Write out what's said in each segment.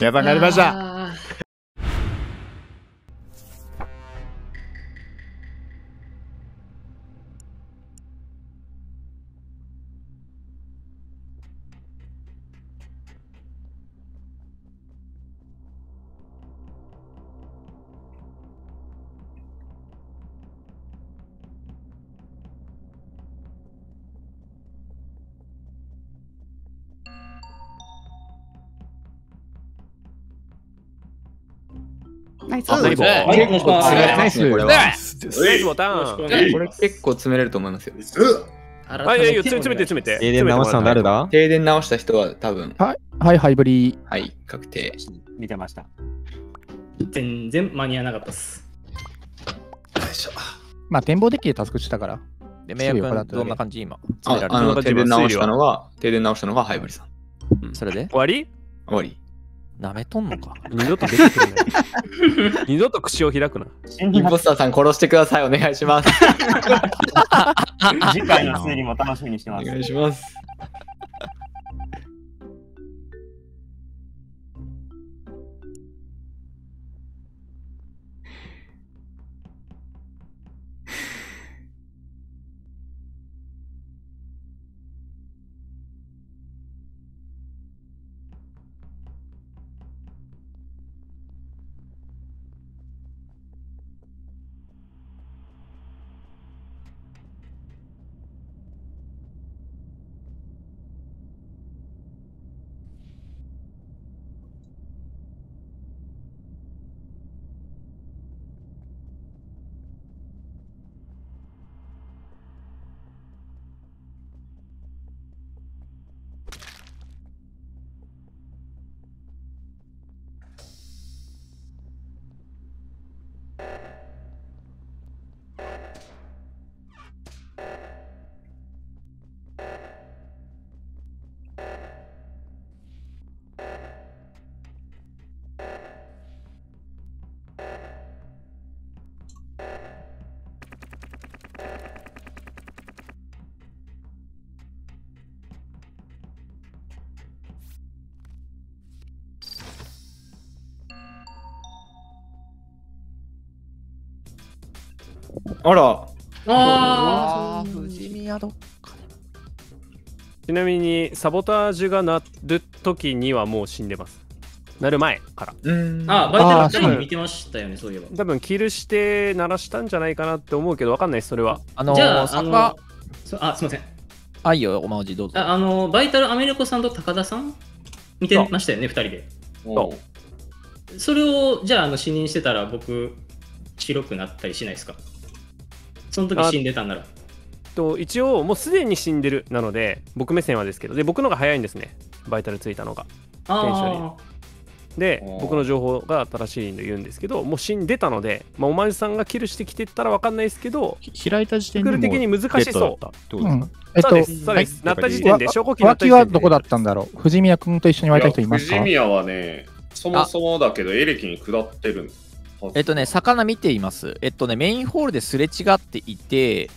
皆さん帰りました。あナイスあナイスはいお願いしますナイスこれはこれ結構詰めれると思いますよ。ーはい、いやいや詰めて詰めて。停電直したの誰だ？停電直した人は多分、はい、ハイブリはい、確定。見てました。全然間に合わなかったっす。まあ、展望デッキでタスクしてたから。で、メイヤ君、どんな感じ？今ああの、た停電直したのが、停電直したのがハイブリさん。それで？終わり？終わり。なめとんのか？二度と出てくるね。二度と口を開くな。インポスターさん殺してください。お願いします。次回の推理も楽しみにしてます。お願いします。あら、ああー、富士宮どっかちなみに、サボタージュが鳴る時にはもう死んでます。鳴る前から。ーあ、バイタルあー2人に見てましたよね、そういえば。多分キルして鳴らしたんじゃないかなって思うけど、わかんないです、それは。あのじゃあ、ー、あの坂、そあ、すみません。あいよ、おまおじどうぞ。ああの、バイタルアメリコさんと高田さん見てましたよね、2人で。そそれを、じゃあ、あの死認してたら、僕、白くなったりしないですか？その時死んでたんなら。と一応、もうすでに死んでるなので、僕目線はですけど、で、僕のが早いんですね、バイタルついたのが。あで僕の情報が正しいの言うんですけどもう死んでたので、まあ、おまじさんがキルしてきてったら分かんないですけどひ開いた時点でもクール的に難しそうそうで、す。そうです、なった時点で証拠機脇はどこだったんだろう？藤宮君と一緒に言われた人いますか？藤宮はね、そもそもだけどエレキに下ってるんです。えっとね、魚見ています。えっとね、メインホールですれ違っていて、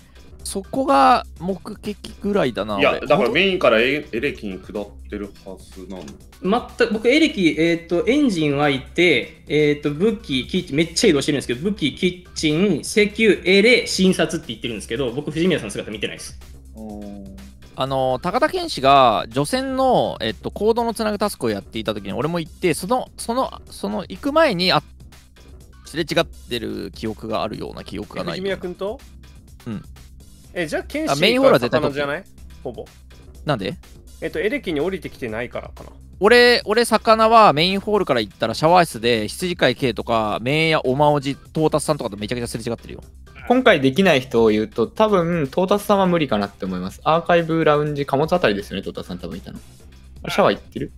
そこが目撃ぐらいだな。いや、俺だからメインからエエレキに下ってるはずなんだ。全く僕、エレキ、えっ、と、エンジン湧いて、えっ、と、武器、キッチン、めっちゃ移動してるんですけど、武器、キッチン、石油、エレ、診察って言ってるんですけど、僕、藤宮さんの姿見てないです。あの高田健志が除染の、えっと、コードのつなぐタスクをやっていた時に俺も行ってそのそのその行く前にあすれ違ってる記憶があるような記憶がない藤宮君と？うん。えじゃあ剣士あメインホールは絶対魚じゃない？ほぼ。なんで？えっとエレキに降りてきてないからかな。俺俺魚はメインホールから行ったらシャワー室で羊飼い K とかメインやおまおじトータスさんとかとめちゃくちゃすれ違ってるよ。今回できない人を言うと、多分、トータスさんは無理かなって思います。アーカイブラウンジ、貨物あたりですよね、トータスさん多分いたの。あれシャワー行ってる？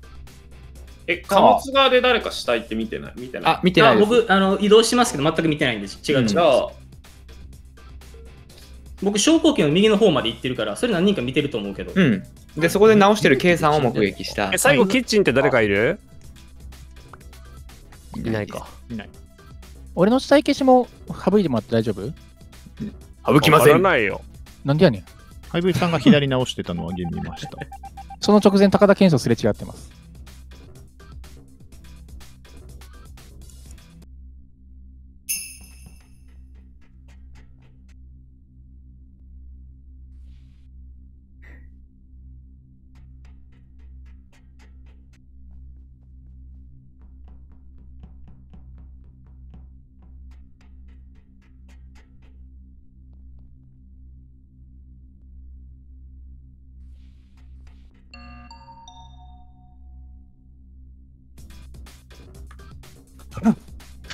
え、貨物側で誰か死体って見てない？見てないあ、見てない僕あの、移動してますけど、全く見てないんです。違う違う。じゃあ、僕、昇降機の右の方まで行ってるから、それ何人か見てると思うけど。うん。で、そこで直してる K さんを目撃したえ。最後キッチンって誰かいる？いないか俺の死体消しも省いてもらって大丈夫？省きませんわからないよ。なんでやねん。ハイブリさんが左直してたのは現見ました。その直前、高田健志とすれ違ってます。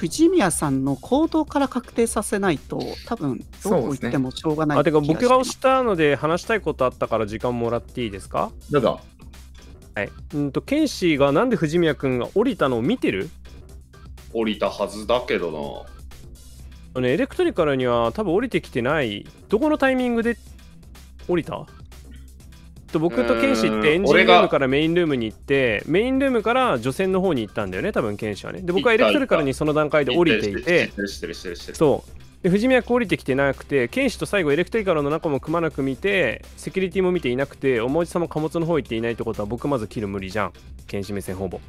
藤宮さんの行動から確定させないと、多分どこ行ってもしょうがないあてか僕が押ししたので話したいことあったから時間もらっていいですか？どうぞ。はい。うんと、ケンシーがなんで藤宮君が降りたのを見てる？降りたはずだけどな。あのねエレクトリカルには多分降りてきてない。どこのタイミングで降りた？と僕とケンシーってエンジンルームからメインルームに行って、メインルームから除染の方に行ったんだよね、多分ケンシーはね。で、僕はエレクトリカルにその段階で降りていて。そう。で、藤宮君降りてきてなくて、ケンシーと最後エレクトリカルの中もくまなく見て、セキュリティも見ていなくて、おもちさんも貨物の方行っていないってことは僕まず切る無理じゃん。ケンシー目線ほぼ。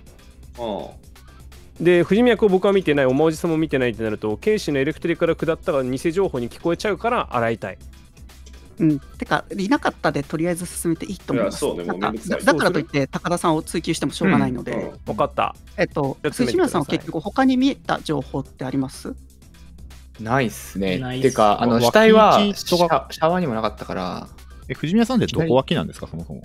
うん。で、藤宮君を僕は見てない、おまおじさんも見てないってなると、ケンシーのエレクトリカル下ったが偽情報に聞こえちゃうから洗いたい。うん、てか、いなかったでとりあえず進めていいと思います。だだからといって、高田さんを追及してもしょうがないので、うん分かった。えっと、じゃあ詰めて藤宮さんは結局、他に見えた情報ってあります？ないっすね。ないっすてか、あの、脇死体は道シャシャワーにもなかったから、え、藤宮さんってどこ脇なんですか、そもそも？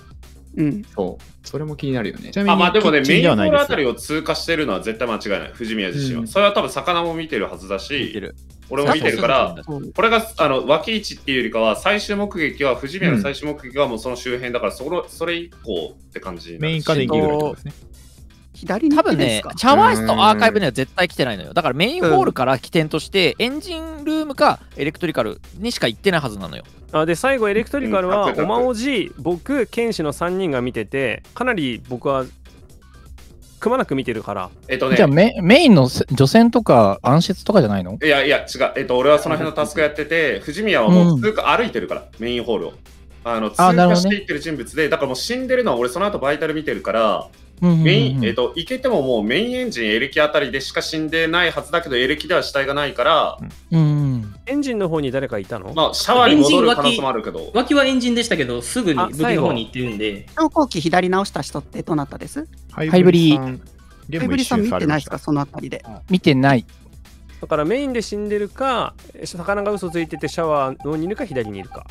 うん。そう。それも気になるよねち。なみに、あまあでもね、メインホールあたりを通過してるのは絶対間違いない、藤宮自身は。うんそれは多分魚も見てるはずだ見てし、る。俺も見てるから、これがあの脇位置っていうよりかは、最終目撃は、藤宮の最終目撃はもうその周辺だから、それそれ以降って感じメインか電気ぐらいですね。左に多分ね。行ってですか、シャワー室とアーカイブには絶対来てないのよ。だからメインホールから起点として、エンジンルームかエレクトリカルにしか行ってないはずなのよ。あで、最後エレクトリカルは、うんおまおじ、僕、ケンシーの3人が見てて、かなり僕はくまなく見てるから、えっとね。じゃあ、メメインのせ除染とか暗室とかじゃないの？いやいや、違う。えっと、俺はその辺のタスクやってて、藤宮はもう通過歩いてるから、メインホールを。あの通過していってる人物で、だからもう死んでるのは俺その後バイタル見てるから、うんうんうんうんメイン、えっと、行けてももうメインエンジン、エレキあたりでしか死んでないはずだけど、エレキでは死体がないから、うんうん。エンジンの方に誰かいたの、まあ、シャワーに戻る可能性もあるけど、脇はエンジンでしたけど、すぐにあ武器の方に行ってるんで、昇降機左直した人ってどなたです？ハイブリさん現ハイブリさん見てないですか、さそのあたりで。見てない。だからメインで死んでるか、魚が嘘ついててシャワーのにいるか左にいるか。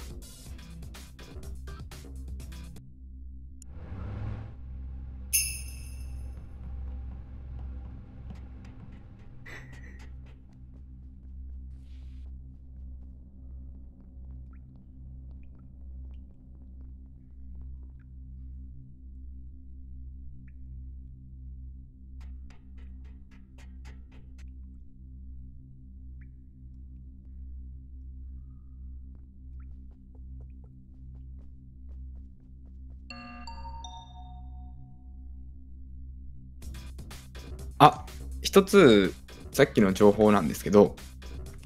一つ、さっきの情報なんですけど、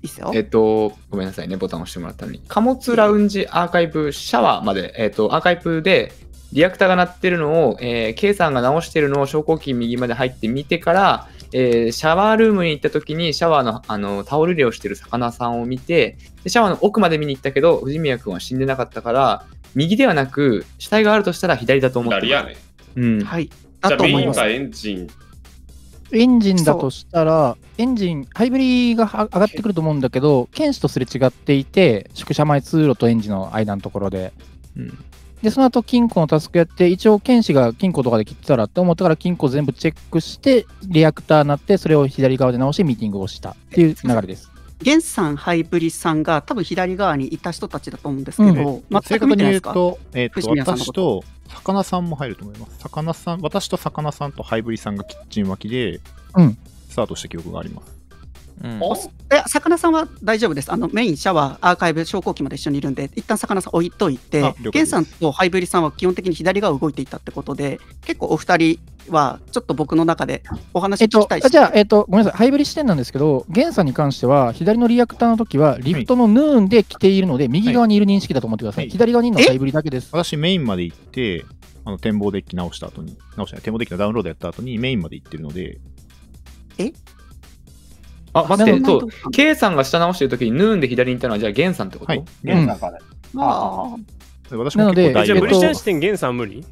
いいっすよえ。っと、ごめんなさいね、ボタン押してもらったのに。貨物ラウンジアーカイブシャワーまで、えっと、アーカイブで、リアクターが鳴ってるのを、えー、K さんが直してるのを昇降機右まで入って見てから、えーシャワールームに行った時にシャワーのあのタオル入れをしてる魚さんを見てでシャワーの奥まで見に行ったけど藤宮君は死んでなかったから右ではなく死体があるとしたら左だと思って左やね。うん、はい。じだゃあメインか。エンジン。エンジンだとしたら、エンジン、ハイブリがは上がってくると思うんだけど、剣士とすれ違っていて、宿舎前通路とエンジンの間のところで。うんで、その後、金庫のタスクやって、一応、剣士が金庫とかで切ってたらって思ったから、金庫全部チェックして、リアクターになって、それを左側で直してミーティングをしたっていう流れです。ゲンさん、ハイブリさんが多分左側にいた人たちだと思うんですけど、正全く確に言見てないですか？うと、えっと藤宮さんの私と魚さんも入ると思います。魚さん、私と魚さんとハイブリさんがキッチン脇で、うんスタートした記憶があります。うん。あいや、魚さんは大丈夫です。あのメイン、シャワー、アーカイブ、昇降機まで一緒にいるんで、一旦魚さん置いといてあ了解です。ゲンさんとハイブリさんは基本的に左側動いていたってことで、結構お二人はちょっと僕の中でお話えっと聞きたい、し、じゃあ、えっと、ごめんなさい、ハイブリ視点なんですけど、ゲンさんに関しては、左のリアクターの時は、リフトのヌーンで来ているので、右側にいる認識だと思ってください。はい。左側にいるのはハイブリだけです。私メインまで行って、あの展望デッキ直した後に、直したね展望デッキのダウンロードやった後にメインまで行ってるので、あ、待って、そう、K さんが下直してる時にヌーンで左に行ったのは、じゃあゲンさんってこと、はい。ゲンさんから。あ私なのでじゃあ、えっとブリシャン視点、ゲンさん無理？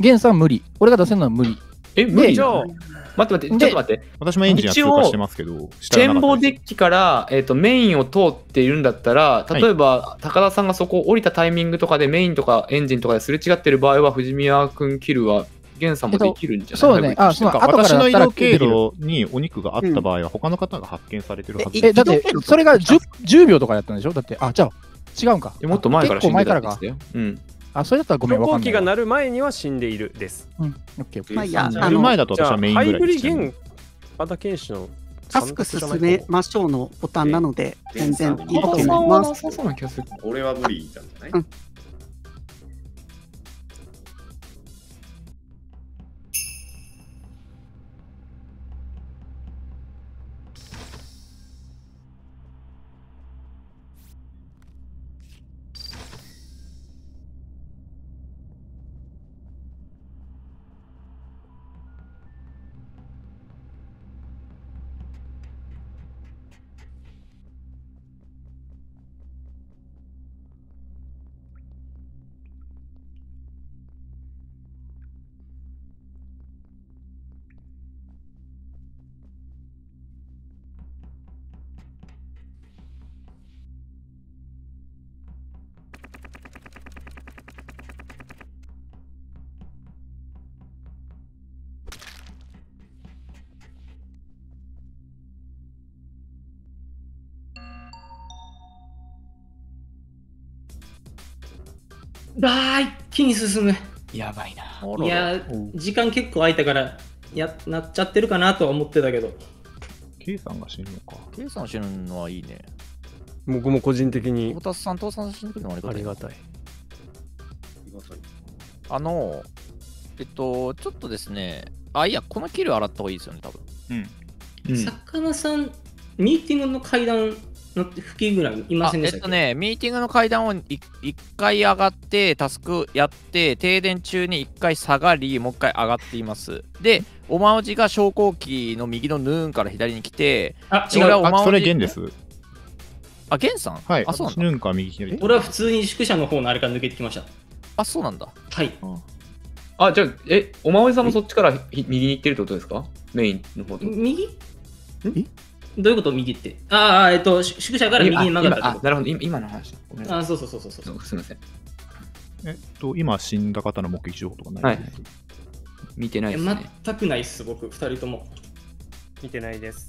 ゲンさんは無理。俺が出せるのは無理。え、無理？じゃあ、待って待って、ちょっと待って。私もエンジンは通過してますけど、下がな展望デッキから、えー、とメインを通っているんだったら、例えば、高田さんがそこを降りたタイミングとかでメインとかエンジンとかですれ違ってる場合は、藤宮君キルはゲンさんもできるんじゃない、そうねあそう私の移動経路にお肉があった場合は、他の方が発見されてるはずえ、だって、それが 10, 10秒とかやったんでしょ？だって、あ、じゃあ、違うんか。えもっと前から結構前からか死んでたんですよ。うん。あ、それだったらごめん、飛行機わかんないわ。が鳴る前には死んでいるです。うん、オッケーオッケー。まあいいや、やるあの、前だと私はメインぐらいハイブリでしたねゲン、和田健士のタスク進めましょうのボタンなので、で全然いいとで思います。そうそうな気がする。俺は無理じゃない、うんだー一気に進む。やばいな。いやー、時間結構空いたから、やなっちゃってるかなとは思ってたけど。K さんが死ぬのか。ケイさん死ぬのはいいね。僕も個人的にボタスさん、倒産してくるのもありがたいありがたい。あの、えっと、ちょっとですね、あ、いや、このキル洗った方がいいですよね、多分。うん。うん。魚さん、ミーティングの階段の付近ぐらいいませんでしたっけ？あえっとね、ミーティングの階段を1回上がって、タスクやって、停電中に1回下がり、もう1回上がっています。で、おまおじが昇降機の右のヌーンから左に来て、あ、違う。俺はおまおじあ、それゲンです。あ、ゲンさん？はい。あ、そうなんだ。私ヌンか右左。俺は普通に宿舎の方のあれから抜けてきました。あ、そうなんだ。はい。あ、じゃあ、え、おまおじさんもそっちからひ右に行ってるってことですか？メインの方と。右？どういうこと？右ってああ、えっと、し宿舎から右に曲がったってこあなるほど、今今の話。ごめんと。なさいあそうそうそうそうそう。すみません。えっと、今死んだ方の目撃情報とかない、はい。見てないですね。全くないっす、僕、二人とも。見てないです。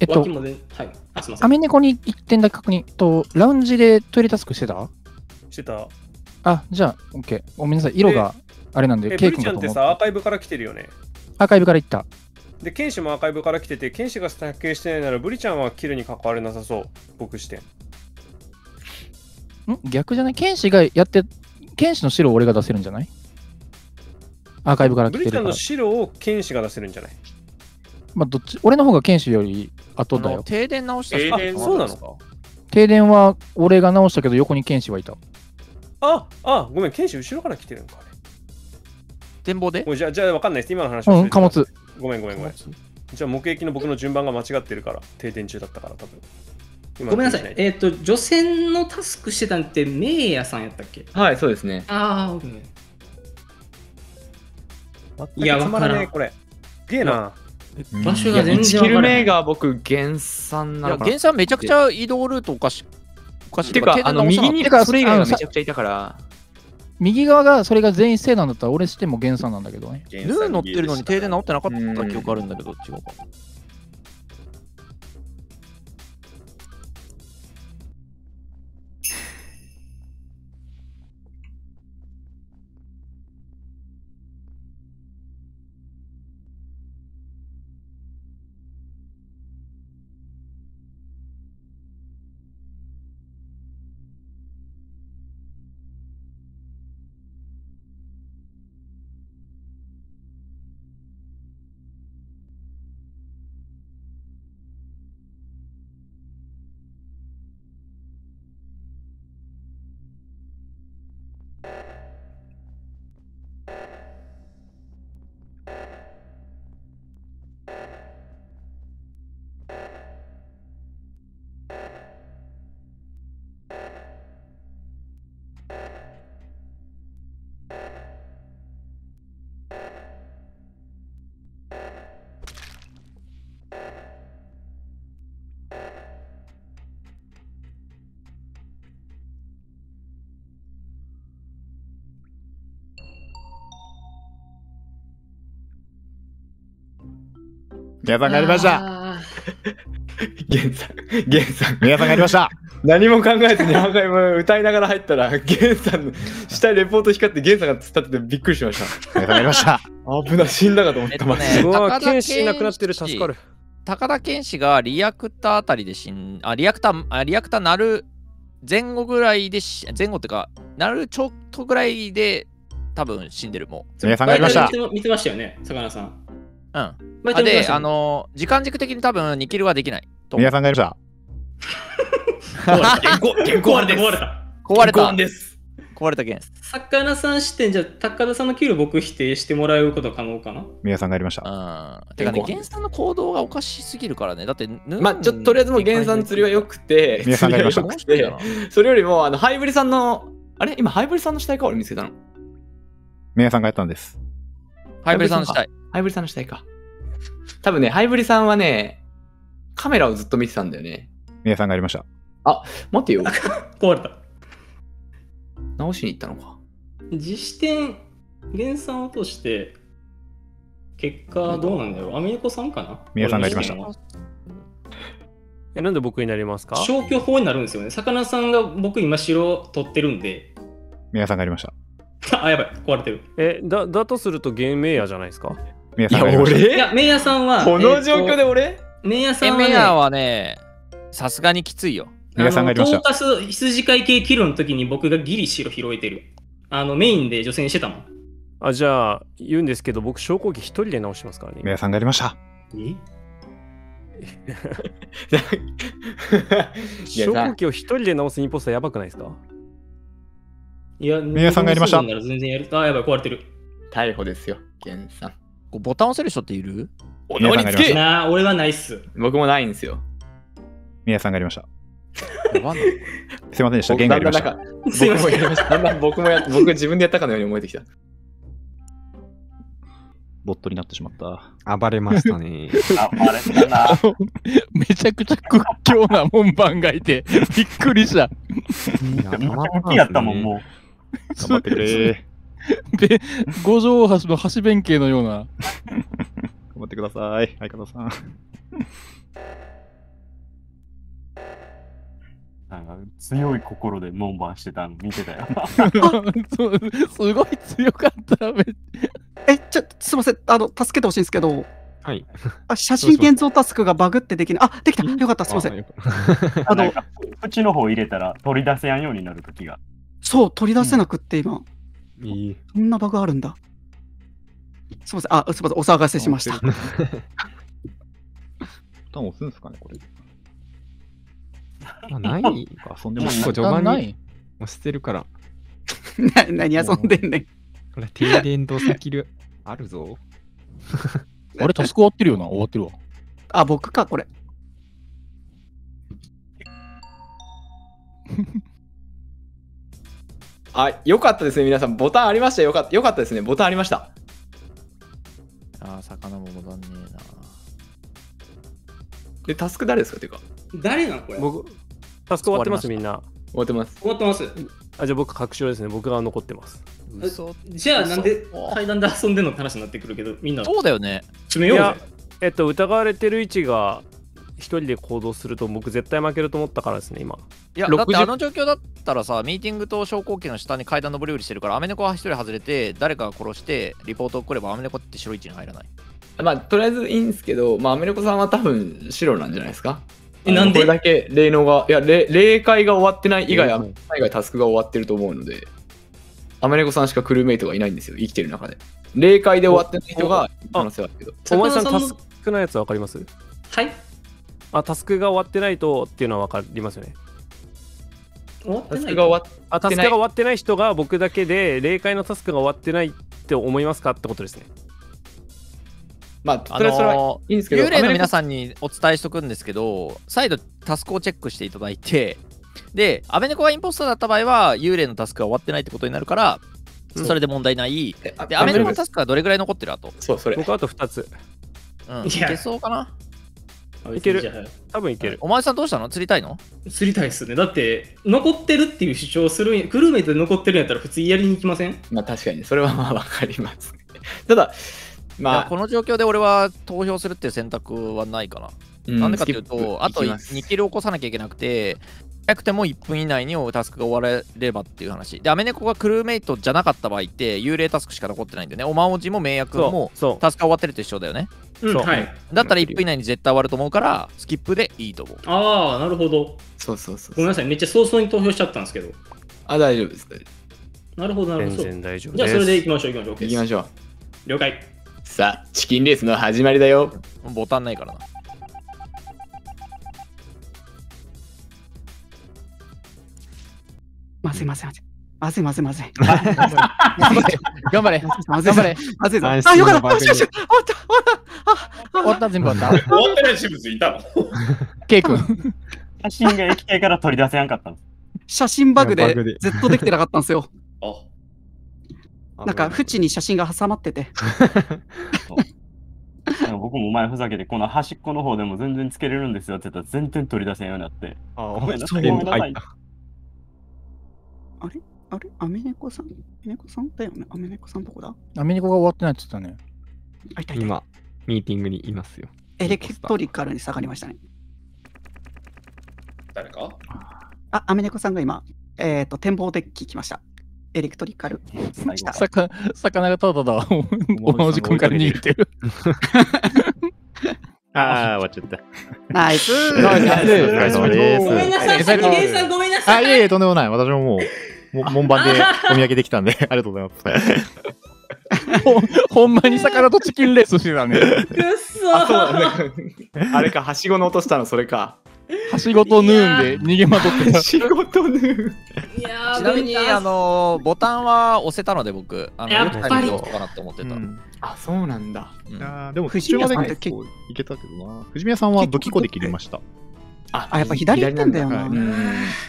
えっと脇、も全はい。あ、すみません。アメネコに1点だけ確認。と、ラウンジでトイレタスクしてた？してた。あ、じゃあ、オッケー。ごめんなさい。色があれなんで、え、K ブリちゃんってさ、アーカイブから来てるよね。アーカイブから行った。で、ケンシもアーカイブから来てて、ケンシが卓球してないなら、ブリちゃんはキルに関われなさそう。僕視点。ん？逆じゃない？剣士がやって、剣士の白を俺が出せるんじゃない？アーカイブから来てるからブリちゃんの。白をケンシが出せるんじゃない？まあ、どっち？俺の方が剣士より後だよ。停電直した人停電あそうなの？停電は俺が直したけど、横に剣士はいた。あ、あ、ごめん、ケンシ後ろから来てるんか、あれ。展望で？もうじゃあ、じゃあ分かんないです。今の話うん、貨物。ごめんごめんごめん。じゃあ、目撃の僕の順番が間違ってるから、停電中だったから、多分。今ごめんなさいの。えっ、と、除染のタスクしてたんって、メイヤさんやったっけ？はい、そうですね。ああ、オッケー全くいやわからんこれ。すげえな。うん場所いや、1が全然キル分からへん目が僕、原産なのかな。ゲンさんめちゃくちゃ移動ルートおかしおかしいてか、あの、右にてかそれ以外あのがめちゃくちゃいたから、右側がそれが全員正なんだったら、俺しても原産なんだけどね。ルーン乗ってるのに停電直ってなかった記憶あるんだけど、違うか。宮さんがやりました。あゲンさん、ゲンさん。宮さんがやりました。何も考えずにアーカイブ歌いながら入ったら、ゲンさんの下にレポート光って、ゲンさんが突っ立っててびっくりしました。宮さんがやりました。危な、死んだかと思った、えっとねマジで。うわ、高田剣士いなくなってる、助かる。高田健志がリアクターあたりで死んあリアクターあリアクターなる前後ぐらいでし前後っていうかなるちょっとぐらいで多分死んでるも宮さーんがやりました見てましたよね、魚さん。ううんバイあであの時間軸的に多分2キルはできないと思う宮さんがやりました。壊れた。壊れた。壊れた。壊れたです。壊れた剣魚さん視点じゃ、高田さんのキル僕否定してもらうこと可能かな？宮さんがやりました。うんてかね源さんの行動がおかしすぎるからねだってまあ、ちょっととりあえずもうゲンさん釣りは良くて、宮さんがやりました釣りは良くて、それよりも、あの、ハイブリさんの、あれ今、ハイブリさんの死体か俺見つけたの。宮さんがやったんです。ハイブリさんの死体ハイブリさんの死体か。多分ね、ハイブリさんはね、カメラをずっと見てたんだよね。宮さんがやりました。待てよ。壊れた。直しに行ったのか。自視点、原産落として、結果どうなんだろうアメリコさんかな？宮さんがやりましたえ、なんで僕になりますか？消去法になるんですよね。魚さんが僕今白取ってるんで、宮さんがやりました。あ、やばい、壊れてる。え、だ、だとするとゲームメイヤーじゃないですか？宮さんがやりました。いや、メイヤーさんは、この状況でえー俺、とメイヤーさエんは、ね、メヤーはねさすがにきついよ宮さんがやりましたあのトータス羊飼い系キルの時に僕がギリ白拾えてる。あの、メインで女性にしてたもん。あ、じゃあ、言うんですけど、僕、昇降機一人で直してますからね。宮さんがやりました。え？昇降機を一人で直すインポスターやばくないですか？いや、宮さんがやりました全然やる。あ、やばい、壊れてる。逮捕ですよ、ゲンさん。こうボタン押せる人っている？お宮さんがやりましたなあ、俺はないっす。僕もないんですよ。宮さんがやりました。すいませんでした。僕ゲンがやりました。だんだんなんかすいません僕もやりました。だんだん僕もや僕自分でやったかのように思えてきた。ボットになってしまった。暴れましたね。あ、あれだな。めちゃくちゃ屈強な門番がいて、びっくりした。いムキムキやったもん、も頑張ってくれ。で、五条大橋の橋弁慶のような。頑張ってください。相方さん。う。なんか強い心で門番してたの見てたよ。すごい強かった。めえ、ちょ、すいません。あの、助けてほしいんですけど、はい。あ写真現像タスクがバグってできない。あ、できた。よかった。すいません。ん。あの口 の方入れたら取り出せやんようになるときが。そう、取り出せなくって今。いい。そんなバグあるんだ。すいません。あ、すいません。お騒がせしました。ボタン押すんすかね、これ。あない。遊んでも結構序盤にない押してるから。な何遊んでんねん。これ停電とスキルあるぞ。あれ、タスク終わってるよな。終わってるわ。あ、僕か、これ。あ、よかったですね、皆さん。ボタンありましたよ。よかったよかったですね。ボタンありました。ああ魚も戻んねえなで、タスク誰ですか？っていうか、誰なんこれ？僕、タスク終わってます、みんな。終わってます。終わってます。あ、じゃあ僕、確証ですね。僕が残ってます。嘘じゃあなんで嘘階段で遊んでんのって話になってくるけど、みんなそうだよね詰めようぜ。えっと、疑われてる位置が一人で行動すると僕絶対負けると思ったからですね、今。いやだって60あの状況だったらさミーティングと昇降機の下に階段上り下りしてるからアメネコは一人外れて誰かが殺してリポートを送ればアメネコって白い位置に入らないまあ、とりあえずいいんですけど、まあ、アメリカさんは多分白なんじゃないですか。えなんで？これだけ霊能が、いや、霊霊界が終わってない以外、うんアメリカさん以外タスクが終わってると思うので、アメリカさんしかクルーメイトがいないんですよ、生きてる中で。霊界で終わってない人が可能性はあるけど。お前さん、タスクのやつ分かります？はいあ、タスクが終わってないとっていうのは分かりますよね。タ終わってないスクが終わっあ、タスクが終わってない人が僕だけで、霊界のタスクが終わってないって思いますかってことですね。まあ、それはいいんですけど、幽霊の皆ん。さんにお伝えしとくんですけど再度タスクをチェックしていただいてでアメネコがインポスターだった場合は幽霊のタスクが終わってないってことになるからそれで問題ないでアメネコのアタスクがどれぐらい残ってるあと？そう、それ。僕あと2つ。うんいけそうかな？い。ける。じゃあ多分いける。お前さんどうしたの釣りたいの？釣りたいっすね。だって、残ってるっていう主張するんや、クルーメで残ってるんやったら普通にやりに行きません？まあ、確かに、それはまあ、わかります。ただ、まあこの状況で俺は投票するっていう選択はないかな。うんなんでかというと、あとプいきます。2キル起こさなきゃいけなくて、早くても1分以内にタスクが終われればっていう話。で、アメネコがクルーメイトじゃなかった場合って、幽霊タスクしか残ってないんだよね。おまおじも名役もそうタスクが終わってると一緒だよね。そううんはい。だったら1分以内に絶対終わると思うから、スキップでいいと思う。ああ、なるほど。そうそうそうごめんなさい、めっちゃ早々に投票しちゃったんですけど。あ、大丈夫です。大丈なるほど、なるほど。全然大丈夫じゃあ、です。それでいきましょう、いきましょう。夫行きましょう。了解。さあ、チキンレースの始まりだよ。ボタンないからな。まずいまずいまずい。まずいまずいまずい。頑張れ。頑張れ。まずいぞ。あ、よかった。終わった。終わった。終わった、全部終わっ終わってない人物いたの？た。ケイ君。写真が液体から取り出せなかったんです。写真バグでバグでずっとできてなかったんですよ。あ、なんか、縁に写真が挟まってて。僕も前ふざけて、この端っこの方でも全然つけれるんですよって言ったら全然取り出せんようになって。あごめんなさい、全ごめんなさい。部入った。あれ？アメネコさん？アメネコさんだよね？アメネコさんどこだ？アメリカが終わってないって言ってたね。あ、いたいた。今、ミーティングにいますよ。エレクトリカルに下がりましたね。誰か？あ、アメネコさんが今、えっ、と、展望デッキ来ました。エレクトリカル。最後下魚魚がただただ、おまおじ君から逃げてる。ああ、終わっちゃった。ナイスナイスお疲れ様です。ごめんなさい、最後キリンさんごめんなさあ、い。いえいえ、とんでもない。私ももう、も門番でお土産できたんで、ありがとうございます。ほほんまに魚とチキンレースしてたね。くっそあ、そう。ね。あれか、はしごの落としたの、それか。はしごとヌーンで逃げまとってた。仕事ぬ。いやーちなみに、あのーボタンは押せたので僕、あの、やっぱりよくかなって思ってた。うんあ、そうなんだ。うんいやーでも、途藤宮さんって結構いけたけどな。藤宮さんは武器庫で切りました。ああやっぱ左行ってんだよなはいうん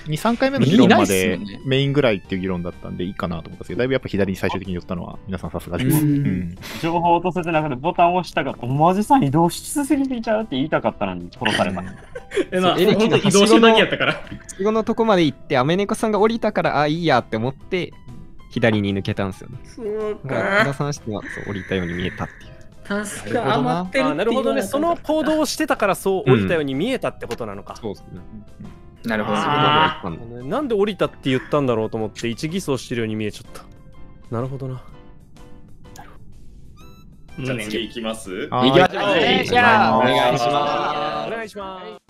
2、3回目の議論までメインぐらいっていう議論だったんでいいかなと思ったんですけど、だいぶやっぱ左に最終的に寄ったのは皆さんさすがです。うんうん情報落とせてなくてボタンを押したから、おまじさん移動しすぎていちゃうって言いたかったのに殺された。えまあ、エレキの移動しただけやったから。最後のとこまで行って、アメネコさんが降りたから、あ、いいやって思って、左に抜けたんですよね。そうだから、か。田さんしてはそう降りたように見えたっていう。タスク余ってるあなるほどね。その行動をしてたからそう降りたように見えたってことなのか。そうですね。なるほど。なんで降りたって言ったんだろうと思って一偽装してるように見えちゃった。なるほどな。じゃあ次行きます？はい行きますじゃあお願いします。お願いします。